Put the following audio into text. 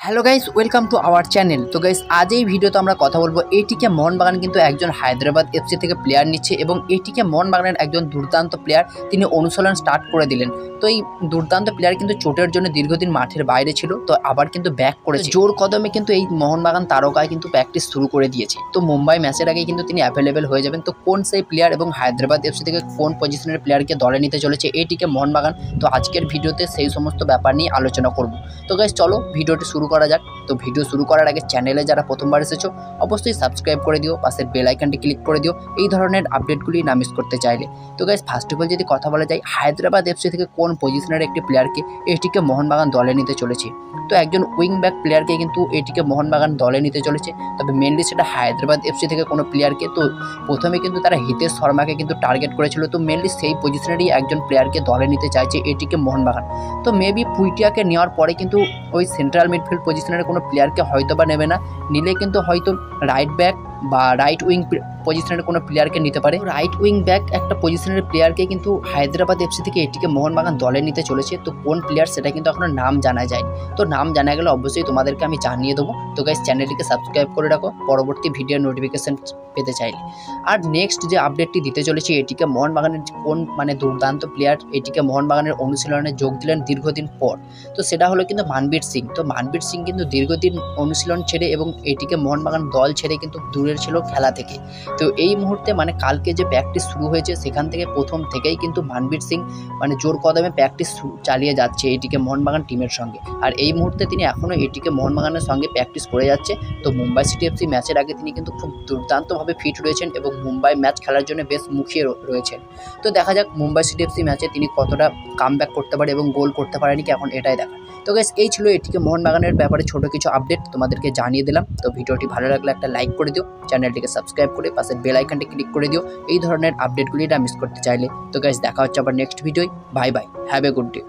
Hello guys welcome to our channel তো guys আজ এই ভিডিওতে আমরা কথা বলব এটিকে মোহনবাগান কিন্তু একজন হায়দ্রাবাদ এফসি থেকে প্লেয়ার নিচ্ছে এবং এটিকে মোহনবাগানের একজন দুর্দান্ত প্লেয়ার তিনি অনুশীলন স্টার্ট করে দিলেন। তো এই দুর্দান্ত প্লেয়ার কিন্তু চোটের জন্য দীর্ঘদিন মাঠের বাইরে ছিল তো আবার কিন্তু ব্যাক করেছে। জোর কদমে কিন্তু এই মোহনবাগান তারকায় কিন্তু প্র্যাকটিস শুরু করে দিয়েছে। তো মুম্বাই ম্যাচের আগে কিন্তু তিনি অ্যাভেলেবেল হয়ে যাবেন। তো কোন সেই প্লেয়ার এবং হায়দ্রাবাদ এফসি থেকে কোন পজিশনের প্লেয়ারকে দলে নিতে চলেছে এটিকে মোহনবাগান? তো আজকের ভিডিওতে সেই সমস্ত ব্যাপার নিয়ে আলোচনা করব। তো গাইস চলো ভিডিওটি শুরু করা যাক। তো ভিডিও শুরু করার আগে চ্যানেলে যারা প্রথমবার এসেছ, অবশ্যই সাবস্ক্রাইব করে দিও, পাশের বেল ক্লিক করে দিও। এই ধরনের আপডেটগুলি না মিস করতে চাইলে। তো গাইস ফার্স্ট অফ অল যদি কথা বলা যায়, হায়দ্রাবাদ এফসি থেকে কোন পজিশনের একটি প্লেয়ারকে এটিকে মোহনবাগান দলে নিতে চলেছে? তো একজন উইং ব্যাক প্লেয়ারকে কিন্তু এটিকে মোহনবাগান দলে নিতে চলেছে। তবে মেনলি সেটা হায়দ্রাবাদ এফসি থেকে কোনো প্লেয়ারকে তো প্রথমে কিন্তু তারা হিতেশ শর্মাকে কিন্তু টার্গেট করেছিল। তো মেনলি সেই পজিশনেরই একজন প্লেয়ারকে দলে নিতে চাইছে এটিকে মোহনবাগান। তো মেবি পুইটিয়াকে নেওয়ার পরে কিন্তু ওই সেন্ট্রাল মিডফিল্ড পজিশনের কোনো প্লেয়ারকে হয়তো বা নেবে না। নিলে কিন্তু হয়তো রাইট ব্যাক বা রাইট উইং পজিশনের কোনো প্লেয়ারকে নিতে পারে। রাইট উইং ব্যাক একটা পজিশনের প্লেয়ারকে কিন্তু হায়দ্রাবাদ এফসি থেকে এটিকে মোহনবাগান দলে নিতে চলেছে। তো কোন প্লেয়ার সেটা কিন্তু এখনও নাম জানা যায়নি তো নাম জানা গেলে অবশ্যই তোমাদেরকে আমি জানিয়ে দেবো। তো গাইজ চ্যানেলটিকে সাবস্ক্রাইব করে রাখো। পরবর্তী ভিডিও নোটিফিকেশান পেতে চাইলে। আর নেক্সট যে আপডেটটি দিতে চলেছে, এটিকে মোহনবাগানের কোন মানে দুর্দান্ত প্লেয়ার এটিকে মোহনবাগানের অনুশীলনে যোগ দিলেন দীর্ঘদিন পর। তো সেটা হলো কিন্তু মানবীর সিং। তো মানবীর সিং কিন্তু দীর্ঘদিন অনুশীলন ছেড়ে এবং এটিকে মোহনবাগান দল ছেড়ে কিন্তু দূরের ছিল খেলা থেকে। তো এই মুহূর্তে মানে কালকে যে প্র্যাকটিস শুরু হয়েছে, সেখান থেকে প্রথম থেকেই কিন্তু মানবীর সিং মানে জোর কদমে প্র্যাকটিস চালিয়ে যাচ্ছে এটিকে মোহনবাগান টিমের সঙ্গে। আর এই মুহূর্তে তিনি এখনও এটিকে মোহনবাগানের সঙ্গে প্র্যাকটিস করে যাচ্ছে। তো মুম্বাই সিটি এফসি ম্যাচের আগে তিনি কিন্তু খুব দুর্দান্তভাবে ফিট রয়েছেন এবং মুম্বাই ম্যাচ খেলার জন্য বেশ মুখিয়ে রয়েছেন। তো দেখা যাক মুম্বাই সিটি এফসি ম্যাচে তিনি কতটা কাম করতে পারে এবং গোল করতে পারেনি কি এখন এটাই দেখা তো গেস এই ছিল এটিকে মোহনবাগানের ব্যাপারে ছোট কিছু আপডেট তোমাদেরকে জানিয়ে দিলাম। তো ভিডিওটি ভালো লাগলে একটা লাইক করে দিও। চ্যানেলটিকে সাবস্ক্রাইব করে পাশের বেল আইকনটি ক্লিক করে দিও। এই ধরনের আপডেটগুলি না মিস করতে চাইলে। তো গাইজ দেখা হচ্ছে আবার next ভিডিওয় bye bye have a good day